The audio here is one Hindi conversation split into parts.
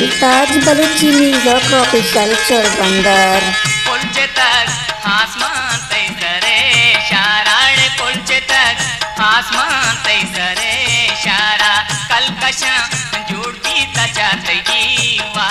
ताज बलूची नीलो ट्रॉपिकल चोरबंदर पुलचे तक आसमान ते सरे, शाराड़े पुलचे तक आसमान ते सरे, शारा कलकशा जुड़ती तचा तगी वा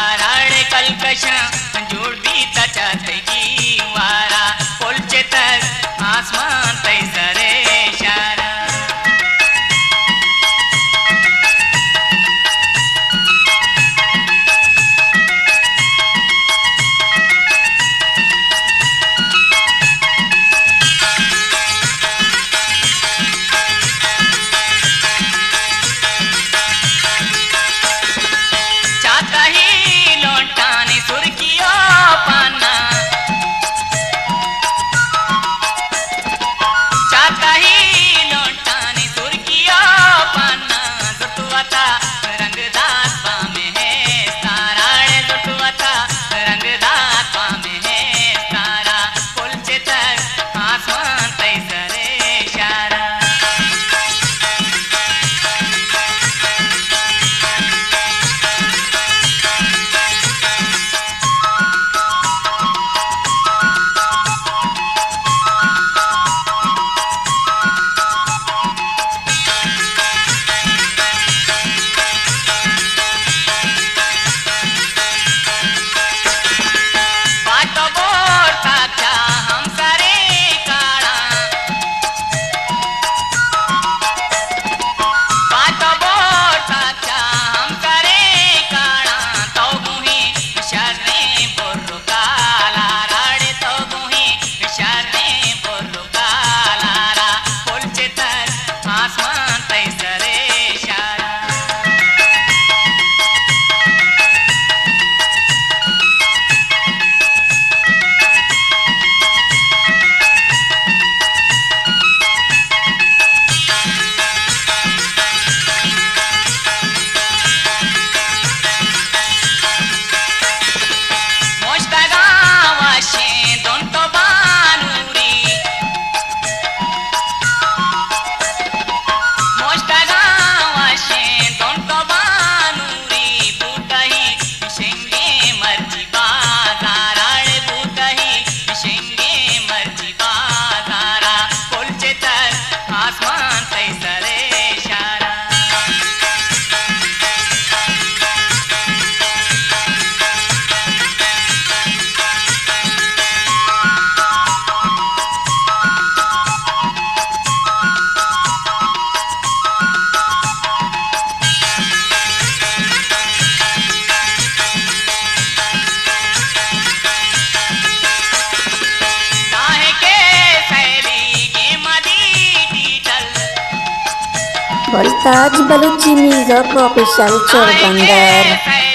और साज बलूची म्यूज़िक ऑफिशियल चोरबंदर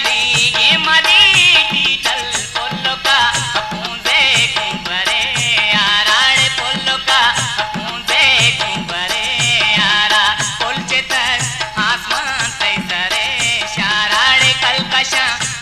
Yeah.